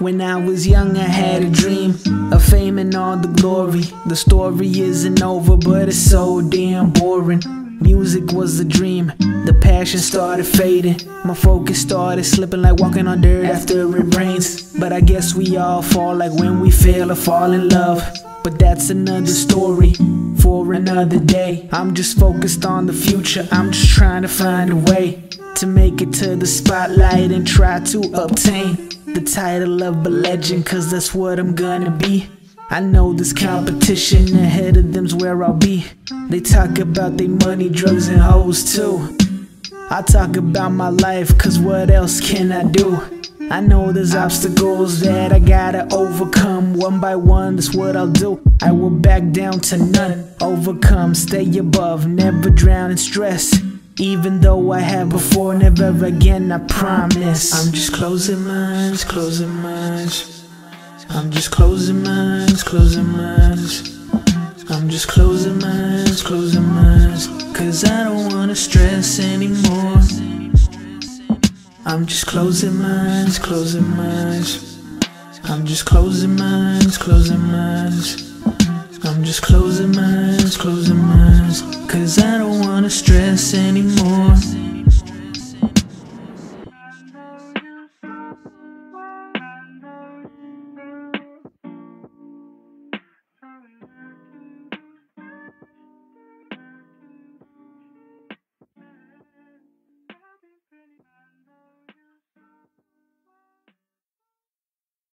When I was young, I had a dream of fame and all the glory. The story isn't over, but it's so damn boring. Music was a dream, the passion started fading. My focus started slipping like walking on dirt after it rains. But I guess we all fall like when we fail or fall in love. But that's another story for another day. I'm just focused on the future, I'm just trying to find a way to make it to the spotlight and try to obtain the title of a legend, cause that's what I'm gonna be. I know this competition ahead of them's where I'll be. They talk about their money, drugs, and hoes too. I talk about my life, cause what else can I do? I know there's obstacles that I gotta overcome One by one, that's what I'll do I will back down to none Overcome, stay above, never drown in stress even though I have before, never again, I promise I'm just closing my eyes, closing my eyes I'm just closing my eyes, closing my eyes I'm just closing my eyes, closing my eyes Cause I don't wanna stress anymore I'm just closing my eyes, closing my eyes I'm just closing my eyes, closing my eyes Just closing my eyes, closing my eyes. Cause I don't wanna stress anymore